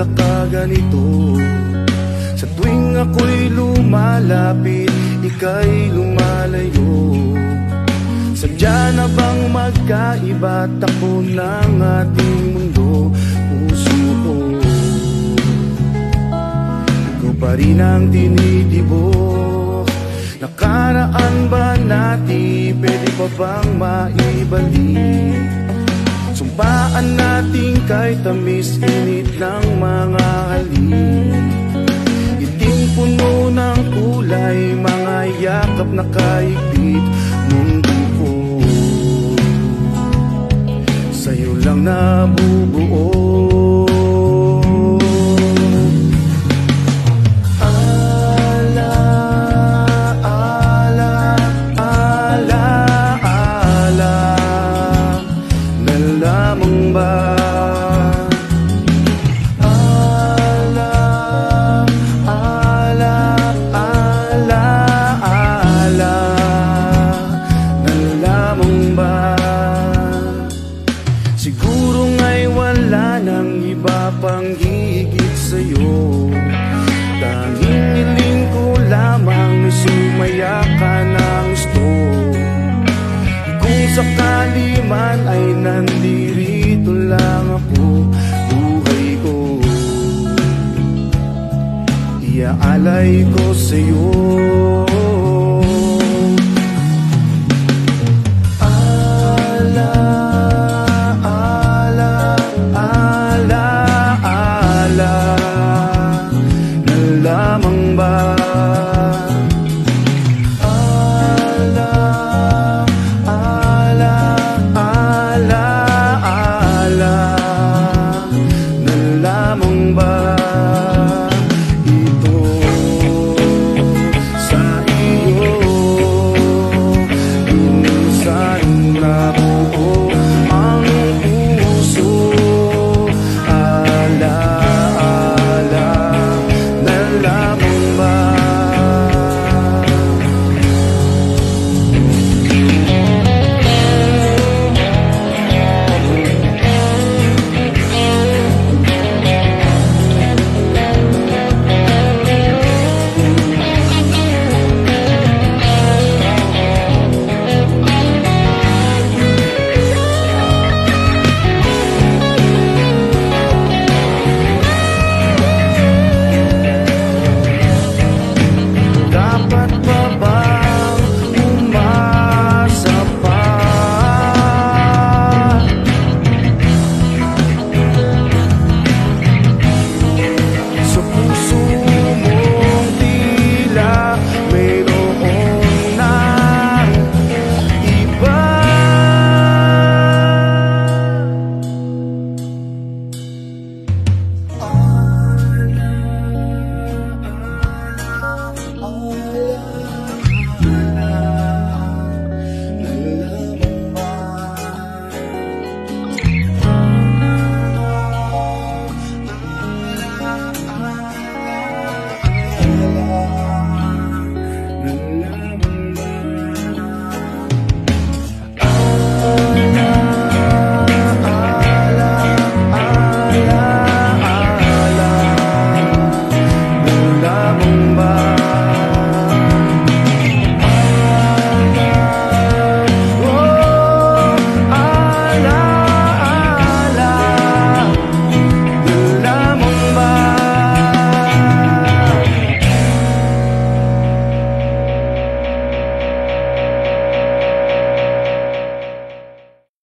pagkakaganito. Sa tuwing ako'y lumalapit, ika'y lumalayo. Sadya na bang magkaiba tako ng ating mundo, puso ko. Ikaw pa rin ang dinidibok Nakaraan ba natin, pwede pa bang maibalik? Sumpaan natin kay tamis Init ng mga halik Iting puno ng kulay Mga yakap na kaigpit Mundo ko. Sa'yo lang nabubuo nandirito lang ako Buhay ko. Iaalay ko sa'yo lamang ba